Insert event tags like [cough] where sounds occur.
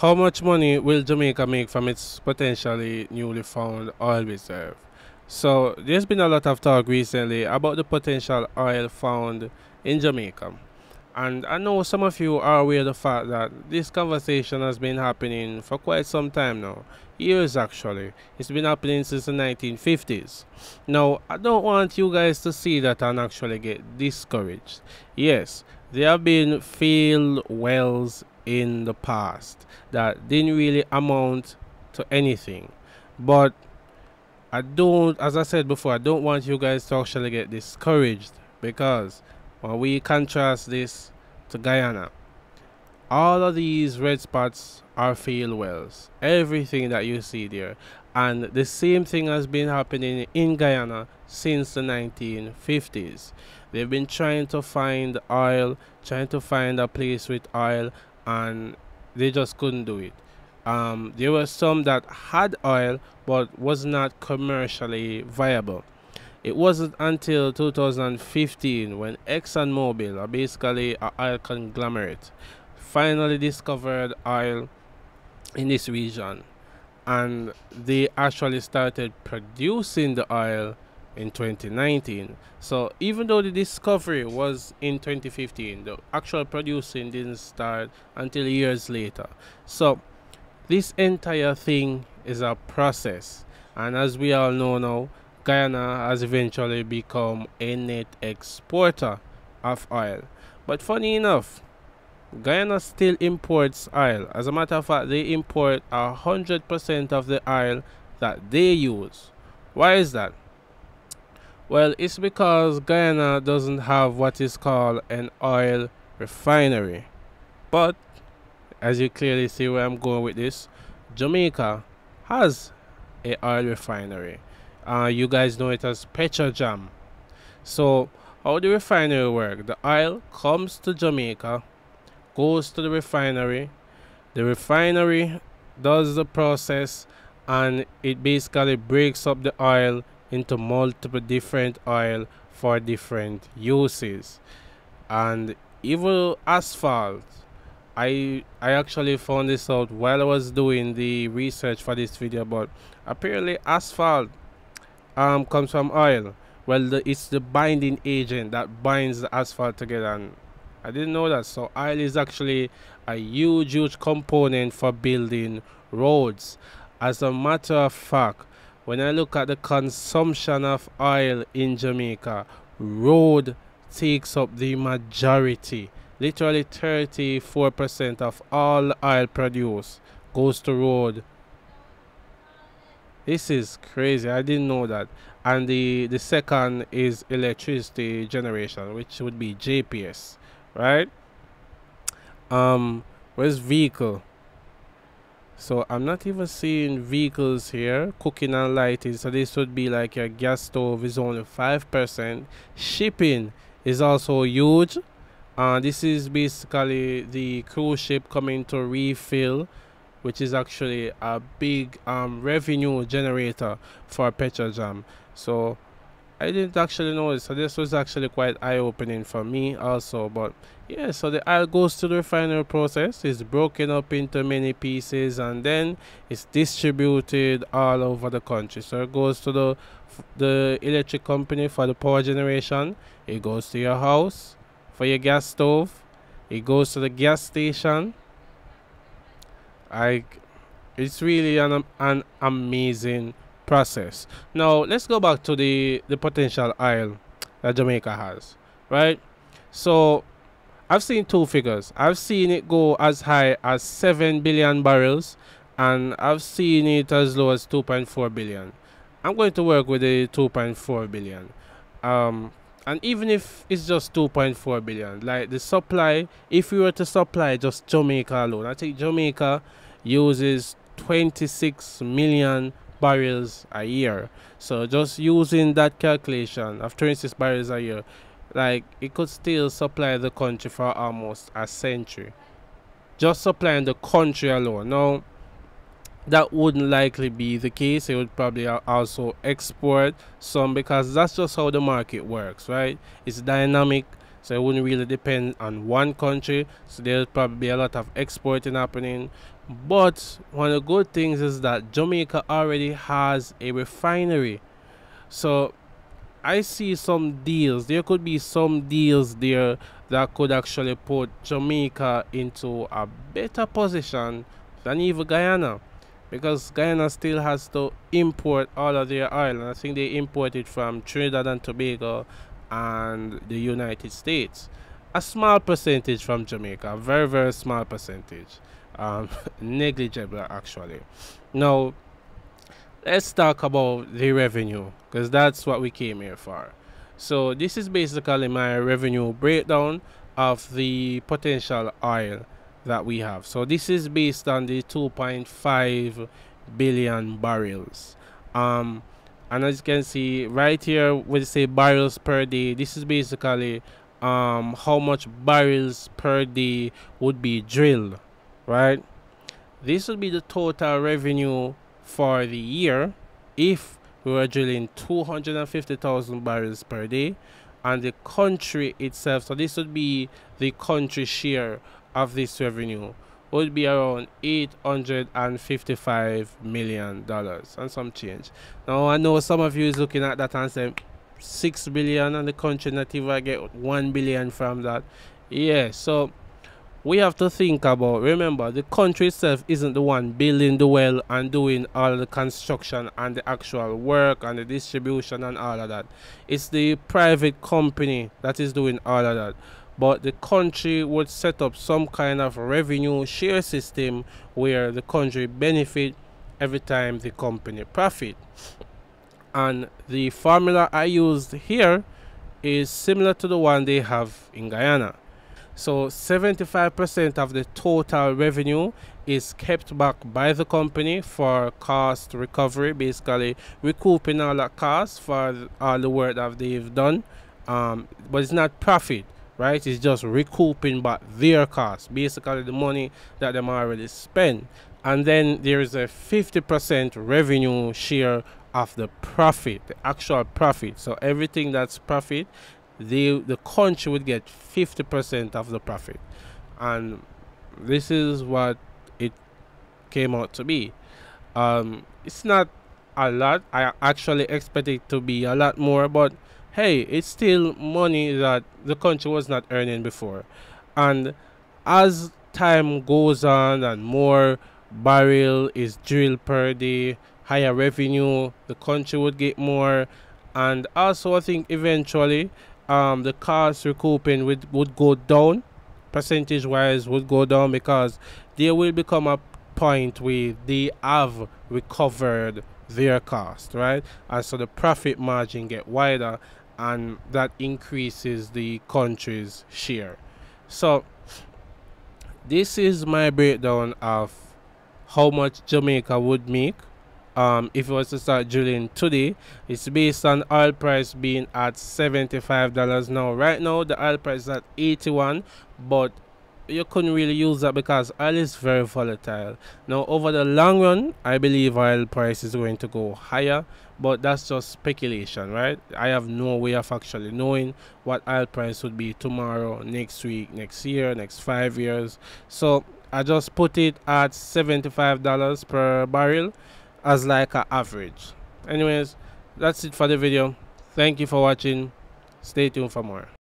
How much money will Jamaica make from its potentially newly found oil reserve? So, there's been a lot of talk recently about the potential oil found in Jamaica. And I know some of you are aware of the fact that this conversation has been happening for quite some time now. Years actually. It's been happening since the 1950s. Now, I don't want you guys to see that and actually get discouraged. Yes, there have been failed wells in the past that didn't really amount to anything. But I don't, as I said before, I don't want you guys to actually get discouraged because when we contrast this to Guyana, all of these red spots are field wells. Everything that you see there. And the same thing has been happening in Guyana since the 1950s. They've been trying to find oil, trying to find a place with oil, and they just couldn't do it. Um, there were some that had oil but was not commercially viable. It wasn't until 2015 when ExxonMobil, or basically an oil conglomerate, finally discovered oil in this region and they actually started producing the oil in 2019 so even though the discovery was in 2015 the actual producing didn't start until years later so this entire thing is a process and as we all know now Guyana has eventually become a net exporter of oil but funny enough Guyana still imports oil. As a matter of fact, they import 100% of the oil that they use. Why is that? Well, it's because Guyana doesn't have what is called an oil refinery. But, as you clearly see where I'm going with this, Jamaica has a oil refinery. Uh, you guys know it as Petrojam. So, how the refinery work? The oil comes to Jamaica goes to the refinery. The refinery does the process and it basically breaks up the oil into multiple different oil for different uses. And even asphalt, I I actually found this out while I was doing the research for this video, but apparently asphalt um comes from oil. Well, the, it's the binding agent that binds the asphalt together and I didn't know that. So oil is actually a huge, huge component for building roads. As a matter of fact, when I look at the consumption of oil in Jamaica, road takes up the majority. Literally 34% of all oil produced goes to road. This is crazy. I didn't know that. And the, the second is electricity generation, which would be JPS right um where's vehicle so i'm not even seeing vehicles here. Cooking and lighting. So this would be like your gas stove is only five percent. Shipping is also huge. Uh, this is basically the cruise ship coming to refill which is actually a big um, revenue generator for Petrojam so I didn't actually know it, so this was actually quite eye-opening for me also. But yeah, so the oil goes to the refinery process, it's broken up into many pieces, and then it's distributed all over the country. So it goes to the the electric company for the power generation. It goes to your house for your gas stove. It goes to the gas station. Like, it's really an an amazing process. Now let's go back to the the potential oil that Jamaica has, right? So I've seen two figures. I've seen it go as high as seven billion barrels, and I've seen it as low as two point four billion. I'm going to work with the two point four billion. Um, and even if it's just 2.4 billion like the supply if we were to supply just jamaica alone i think jamaica uses 26 million barrels a year. So just using that calculation of 26 barrels a year, like it could still supply the country for almost a century. Just supplying the country alone. Now, that wouldn't likely be the case. It would probably also export some because that's just how the market works, right? It's dynamic. So it wouldn't really depend on one country. So there'll probably be a lot of exporting happening. But one of the good things is that jamaica already has a refinery. So i see some deals. There could be some deals there that could actually put jamaica into a better position than even guyana. Because Guyana still has to import all of their oil. And I think they import it from Trinidad and Tobago and the United States a small percentage from Jamaica very very small percentage um, [laughs] negligible actually now let's talk about the revenue because that's what we came here for so this is basically my revenue breakdown of the potential oil that we have. So this is based on the 2.5 billion barrels. Um, and as you can see right here, we say barrels per day. This is basically um, how much barrels per day would be drilled, right? This would be the total revenue for the year if we were drilling 250,000 barrels per day and the country itself so this would be the country share of this revenue would be around 855 million dollars and some change. Now i know some of you is looking at that and saying 6 billion and the country not even get 1 billion from that. Yeah so we have to think about remember the country itself isn't the one building the well and doing all the construction and the actual work and the distribution and all of that. It's the private company that is doing all of that but the country would set up some kind of revenue share system where the country benefit every time the company profit. And the formula I used here is similar to the one they have in Guyana. So 75% of the total revenue is kept back by the company for cost recovery basically recouping all that cost for all the work that they've done. Um, but it's not profit right? It's just recouping back their cost, basically the money that them already spent. And then there is a 50% revenue share of the profit, the actual profit. So everything that's profit, they, the country would get 50% of the profit. And this is what it came out to be. Um, it's not a lot. I actually expect it to be a lot more, but hey, it's still money that the country was not earning before. And as time goes on and more barrel is drilled per day, higher revenue, the country would get more. And also, I think eventually um, the cost recouping would, would go down, percentage wise, would go down because there will become a point where they have recovered their cost, right? And so the profit margin get wider and that increases the country's share. So this is my breakdown of how much Jamaica would make um, if it was to start drilling today. It's based on oil price being at $75 now. Right now the oil price is at 81 but you couldn't really use that because oil is very volatile. Now, over the long run, I believe oil price is going to go higher, but that's just speculation, right? I have no way of actually knowing what oil price would be tomorrow, next week, next year, next five years. So I just put it at $75 per barrel as like an average. Anyways, that's it for the video. Thank you for watching. Stay tuned for more.